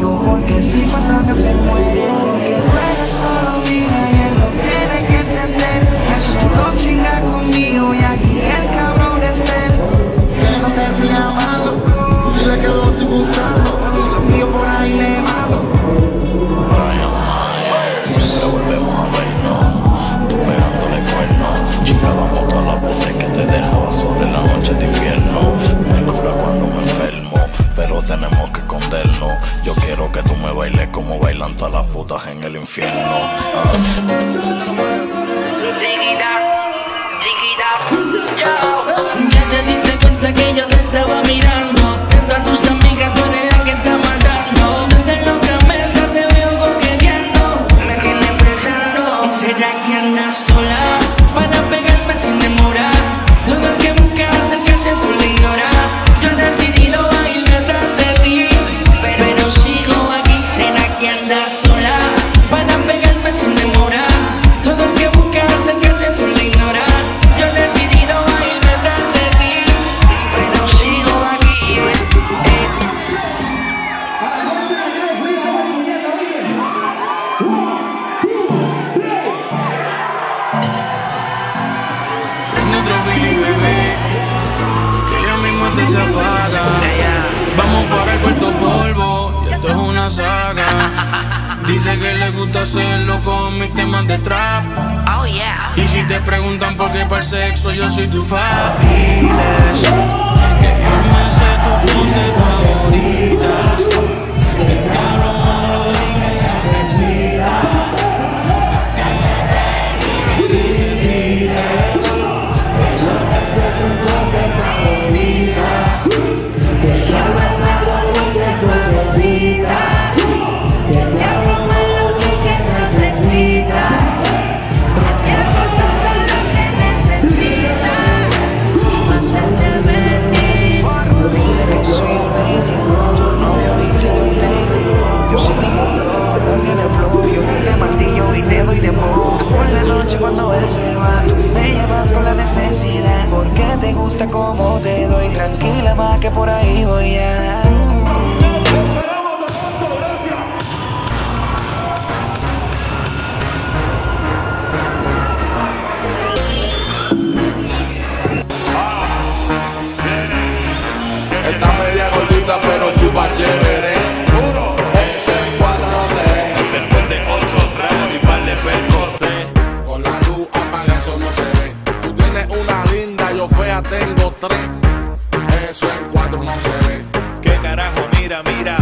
porque si Panaca se muere, porque tú solo como bailan todas las putas en el infierno. Ah. Se apaga. Vamos para el puerto polvo, y esto es una saga. Dice que le gusta hacerlo con mis temas de trap. Oh yeah. Y si te preguntan por qué para el sexo, yo soy tu fabiles. Que yo me sé tus poses te gusta como te doy. Tranquila más que por ahí voy a. pero chupa chévere. Ese cuadro no se. Después de ocho tragos y par de percocet. Con la luz apaga eso no se ve. Tú tienes una linda, yo fea tengo tres. Eso en cuatro no se ve. ¿Qué carajo mira, mira?